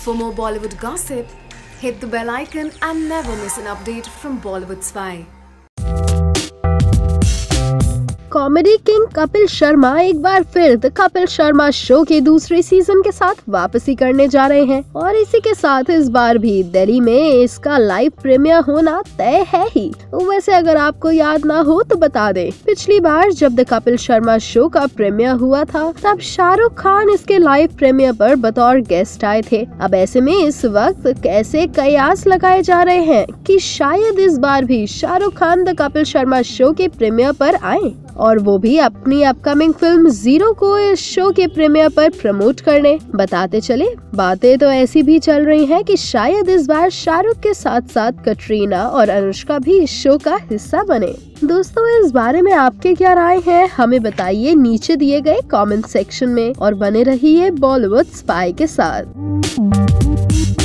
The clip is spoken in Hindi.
For more Bollywood gossip, hit the bell icon and never miss an update from Bollywood Spy. Comedy king Kapil Sharma एक बार फिर द कपिल शर्मा शो के दूसरे सीज़न के साथ वापसी करने जा रहे हैं। और इसी के साथ इस बार भी दिल्ली में इसका लाइव प्रीमियर होना तय है ही। वैसे अगर आपको याद ना हो तो बता दें, पिछली बार जब द कपिल शर्मा शो का प्रीमियर हुआ था, तब शाहरुख खान इसके लाइव प्रीमियर पर बतौर गेस्ट आए थे। अब ऐसे में इस वक्त कैसे कयास लगाए जा रहे हैं कि शायद इस बार भी शाहरुख खान द कपिल शर्मा शो के प्रीमियर पर आए। और वो भी अपनी अपकमिंग फ़िल्म ज़ीरो को इस शो के प्रीमियर पर प्रमोट करने। बताते चले, बातें तो ऐसी भी चल रही हैं कि शायद इस बार शाहरुख के साथ साथ कटरीना और अनुष्का भी इस शो का हिस्सा बने। दोस्तों, इस बारे में आपके क्या राय है, हमें बताइए नीचे दिए गए कमेंट सेक्शन में और बने रहिए बॉलीवुड स्पाई के साथ।